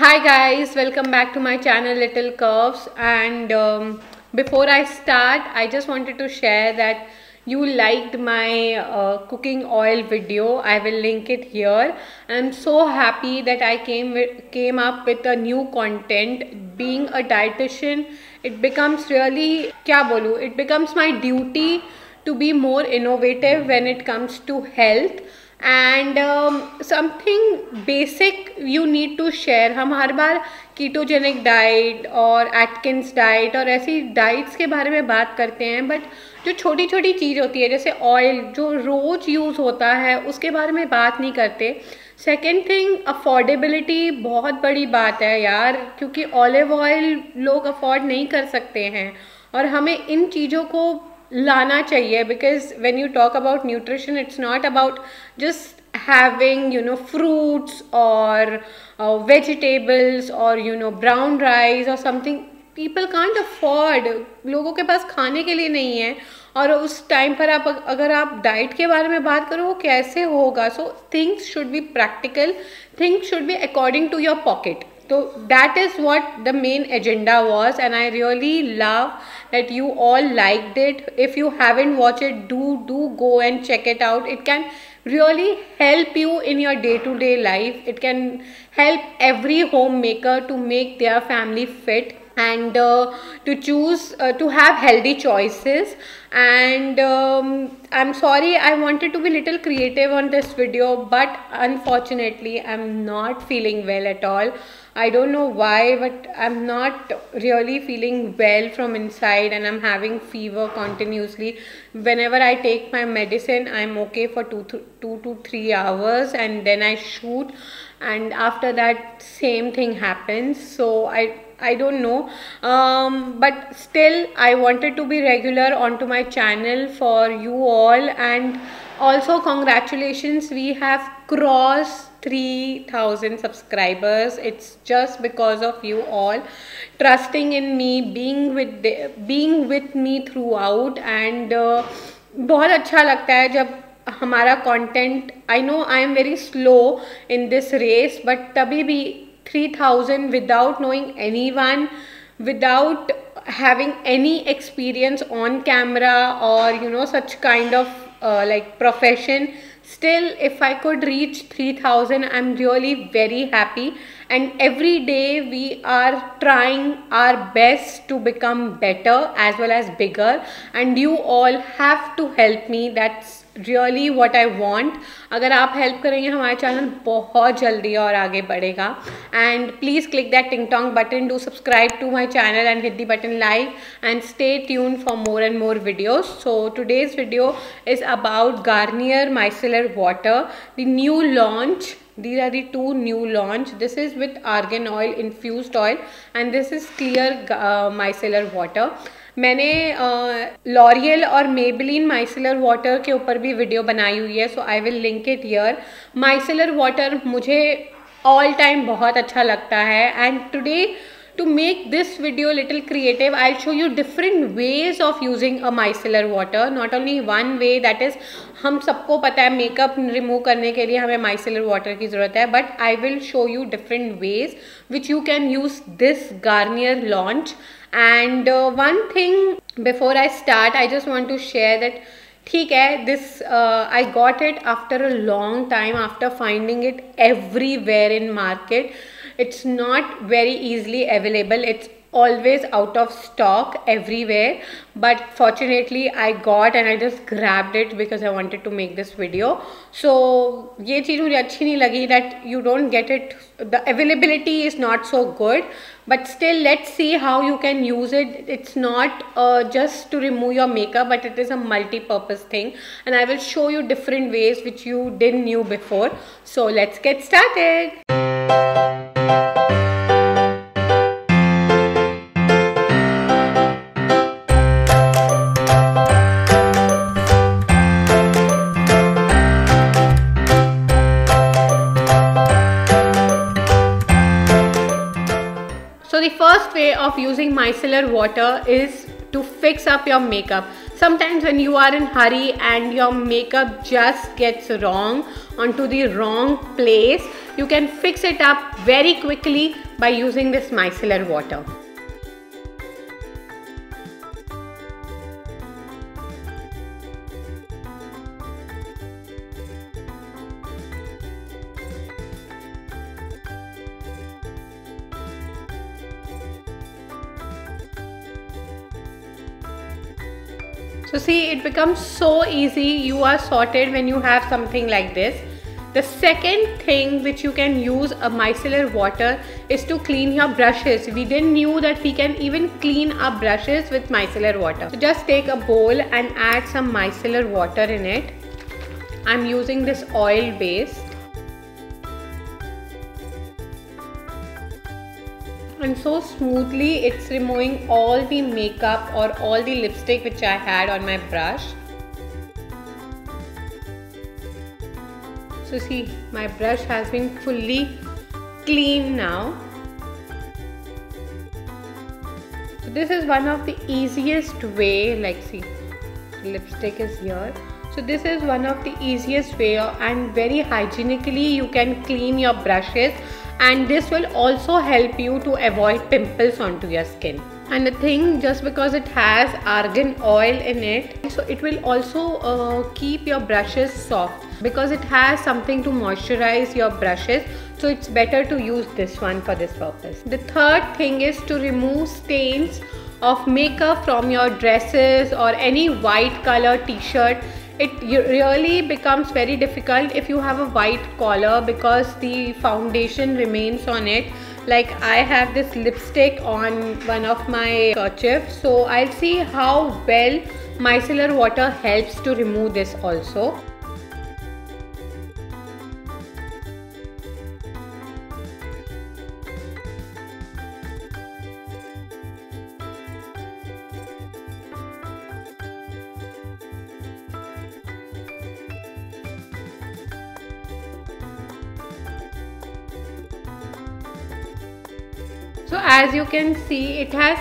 Hi guys, welcome back to my channel Little Curves. And um, before I start I just wanted to share that you liked my uh, cooking oil video. I will link it here. I'm so happy that I came with, came up with a new content. Being a dietitian it becomes really kya bolu it becomes my duty to be more innovative when it comes to health and something basic you need to share हम हर बार ketogenic diet और Atkins diet और ऐसी diets के बारे में बात करते हैं बट जो छोटी छोटी चीज़ होती है, जैसे ऑयल जो रोज़ यूज़ होता है, उसके बारे में बात नहीं करते। सेकेंड थिंग अफोर्डेबिलिटी बहुत बड़ी बात है यार, क्योंकि ऑलिव ऑयल लोग अफोर्ड नहीं कर सकते हैं। और हमें इन चीज़ों को लाना चाहिए because when you talk about nutrition it's not about just you know fruits or uh, vegetables or you know brown rice or something. People can't afford लोगों के पास खाने के लिए नहीं है और उस टाइम पर आप अगर आप डाइट के बारे में बात करो वो कैसे होगा? So things should be practical things should be according to your pocket so that is what the main agenda was and i really love that you all liked it. If you haven't watched it do do go and check it out. It can really help you in your day to day life. It can help every homemaker to make their family fit and uh, to choose uh, to have healthy choices. And um, i'm sorry i wanted to be little creative on this video but unfortunately i'm not feeling well at all. I don't know why but i'm not really feeling well from inside and i'm having fever continuously. Whenever i take my medicine i'm okay for two, two to three hours and then i shoot. And after that same thing happens. So i I don't know um, but still I wanted to be regular onto my channel for you all and also congratulations we have crossed 3000 subscribers it's just because of you all trusting in me being with the, being with me throughout and uh, बहुत अच्छा लगता है जब हमारा content I know I am very slow in this race but तभी भी 3000 without knowing anyone without having any experience on camera or you know such kind of uh, like profession still if i could reach 3000 i'm really very happy. And every day we are trying our best to become better as well as bigger. And you all have to help me that's really what I want अगर आप help करेंगे हमारे channel बहुत जल्दी और आगे बढ़ेगा। And please click that ting tong button do subscribe to my channel and hit the button like and stay tune for more and more videos so today's video is about Garnier micellar water the new launch these are the two new launch. This is with argan oil infused oil and this is clear uh, micellar मैंने L'Oréal और Maybelline micellar water के ऊपर भी video बनाई हुई है so I will link it here micellar water मुझे all time बहुत अच्छा लगता है and today to make this video a little creative i'll show you different ways of using a micellar water not only one way that is हम सबको पता है makeup remove करने के लिए हमें माइसिलर वाटर की ज़रूरत है but I will show you different ways which you can use this Garnier launch and one thing before I start I just want to share that ठीक है this I got it after a long time after finding it everywhere in market it's not very easily available it's always out of stock everywhere but fortunately I got and I just grabbed it because I wanted to make this video so ये चीज़ मुझे अच्छी नहीं लगी that you don't get it the availability is not so good but still let's see how you can use it it's not uh, just to remove your makeup but it is a multi-purpose thing and I will show you different ways which you didn't knew before so let's get started So the first way of using micellar water is to fix up your makeup. Sometimes when you are in hurry and your makeup just gets wrong onto the wrong place, you can fix it up very quickly by using this micellar water. So see it becomes so easy you are sorted when you have something like this. The second thing which you can use a micellar water is to clean your brushes. We didn't knew that we can even clean our brushes with micellar water. So just take a bowl and add some micellar water in it. I'm using this oil base and so smoothly it's removing all the makeup or all the lipstick which I had on my brush. So see my brush has been fully clean now. So this is one of the easiest way like see lipstick is here. So this is one of the easiest way and very hygienically you can clean your brushes and this will also help you to avoid pimples onto your skin and the thing just because it has argan oil in it so it will also uh, keep your brushes soft. Because it has something to moisturize your brushes so it's better to use this one for this purpose. The third thing is to remove stains of makeup from your dresses or any white color t-shirt. It really becomes very difficult if you have a white collar because the foundation remains on it like I have this lipstick on one of my kerchiefs so I'll see how well micellar water helps to remove this also so as you can see it has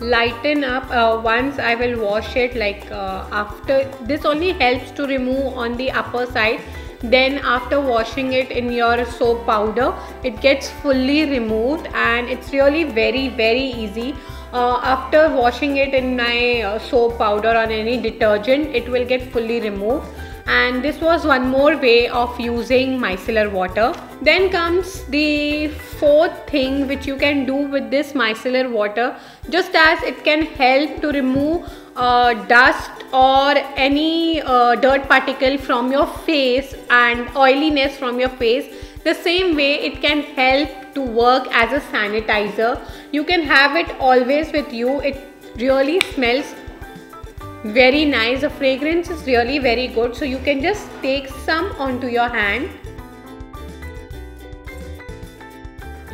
lighten up. Uh, once I will wash it like uh, after this only helps to remove on the upper side. Then after washing it in your soap powder it gets fully removed and it's really very very easy. Uh, after washing it in my uh, soap powder or any detergent it will get fully removed and this was one more way of using micellar water. Then comes the fourth thing which you can do with this micellar water just as it can help to remove uh, dust or any uh, dirt particle from your face and oiliness from your face. The same way it can help to work as a sanitizer. You can have it always with you. It really smells very nice. The fragrance is really very good. So you can just take some onto your hand.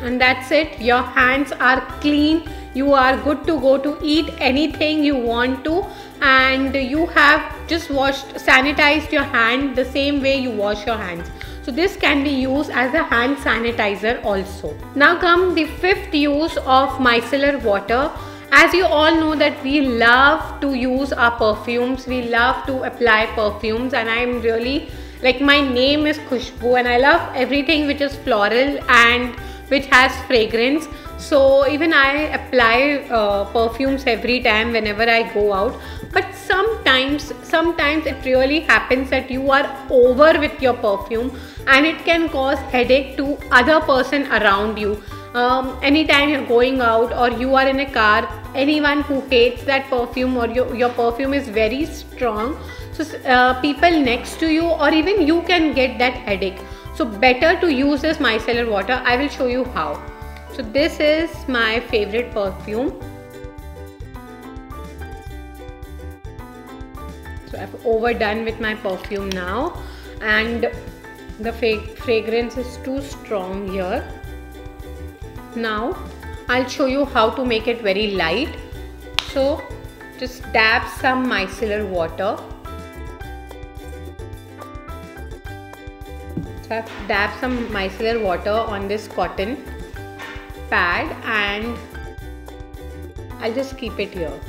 And that's it. Your hands are clean. You are good to go to eat anything you want to. And you have just washed sanitized your hand the same way you wash your hands. So this can be used as a hand sanitizer also. Now come the fifth use of micellar water as you all know that we love to use our perfumes we love to apply perfumes and i'm really like my name is Khushbu and I love everything which is floral and which has fragrance. So even I apply uh, perfumes every time whenever I go out. But sometimes sometimes it really happens that you are over with your perfume and it can cause headache to other person around you um, anytime you're going out or you are in a car anyone who hates that perfume or your, your perfume is very strong. So uh, people next to you or even you can get that headache. So better to use this micellar water. I will show you how. So this is my favorite perfume. So i've overdone with my perfume now. And the fragrance is too strong here now I'll show you how to make it very light. So just dab some micellar water. So some micellar water on this cotton pad and I'll just keep it here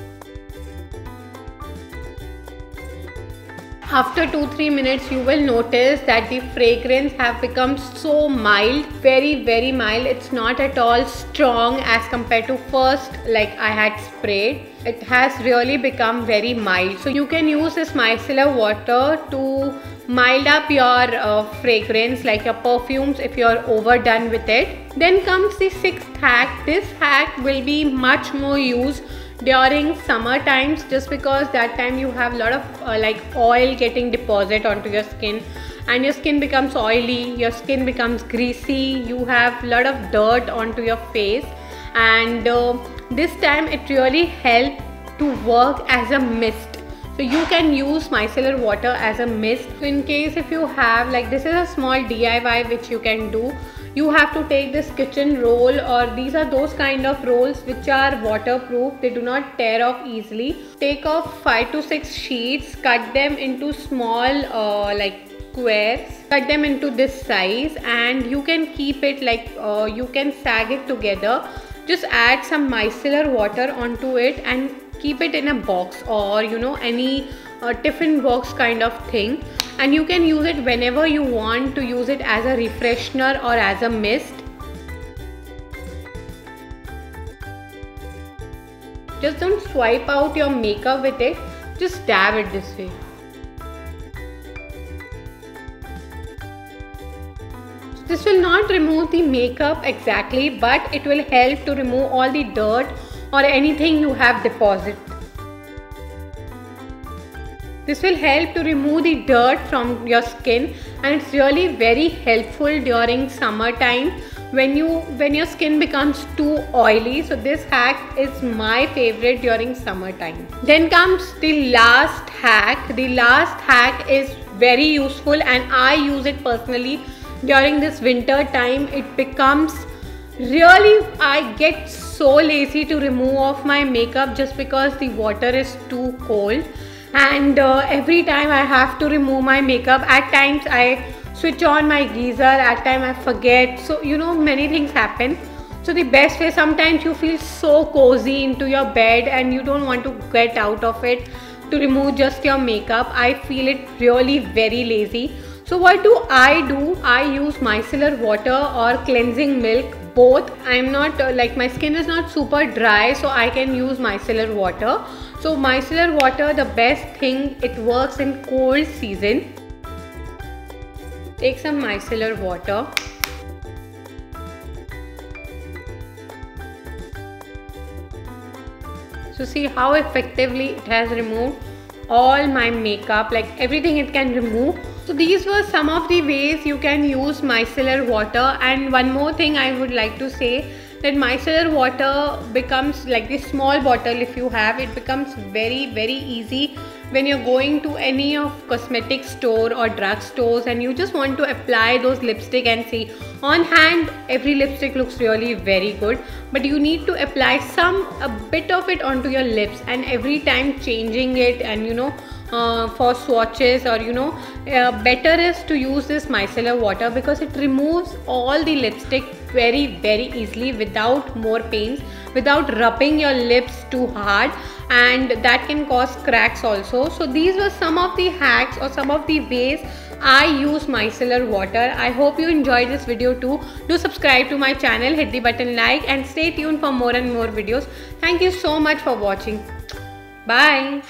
after 2-3 minutes you will notice that the fragrance have become so mild very very mild. It's not at all strong as compared to first like I had sprayed. It has really become very mild. So you can use this micellar water to mild up your uh, fragrance like your perfumes if you're overdone with it. Then comes the sixth hack. This hack will be much more used during summer times just because that time you have a lot of uh, like oil getting deposit onto your skin and your skin becomes oily your skin becomes greasy you have a lot of dirt onto your face and uh, this time it really helps to work as a mist. So you can use micellar water as a mist. So in case if you have like this is a small DIY which you can do you have to take this kitchen roll or these are those kind of rolls which are waterproof. They do not tear off easily. Take off five to six sheets cut them into small uh, like squares. Cut them into this size and you can keep it like uh, you can sag it together. Just add some micellar water onto it and keep it in a box or you know any uh, tiffin box kind of thing and you can use it whenever you want to use it as a refreshener or as a mist. Just don't swipe out your makeup with it. Just dab it this way. This will not remove the makeup exactly but it will help to remove all the dirt or anything you have deposit this will help to remove the dirt from your skin and it's really very helpful during summertime when you when your skin becomes too oily. So this hack is my favorite during summertime then comes the last hack. The last hack is very useful and i use it personally during this winter time. It becomes really i get so lazy to remove off my makeup just because the water is too cold and uh, every time I have to remove my makeup at times I switch on my geyser at time I forget. So you know many things happen. So the best way sometimes you feel so cozy into your bed and you don't want to get out of it to remove just your makeup. I feel it really very lazy. So what do I do? I use micellar water or cleansing milk both. I'm not uh, like my skin is not super dry so I can use micellar water so micellar water the best thing it works in cold season. Take some micellar water. So see how effectively it has removed all my makeup like everything it can remove. So these were some of the ways you can use micellar water. And one more thing I would like to say that micellar water becomes like this small bottle if you have it becomes very very easy when you're going to any of cosmetic store or drug stores and you just want to apply those lipstick and see. On hand every lipstick looks really very good but you need to apply some a bit of it onto your lips and every time changing it and you know uh, for swatches or you know uh, better is to use this micellar water because it removes all the lipstick very very easily without more pains without rubbing your lips too hard and that can cause cracks also so these were some of the hacks or some of the ways I use micellar water. I hope you enjoyed this video too. Do subscribe to my channel, hit the button like and stay tuned for more and more videos. Thank you so much for watching. Bye.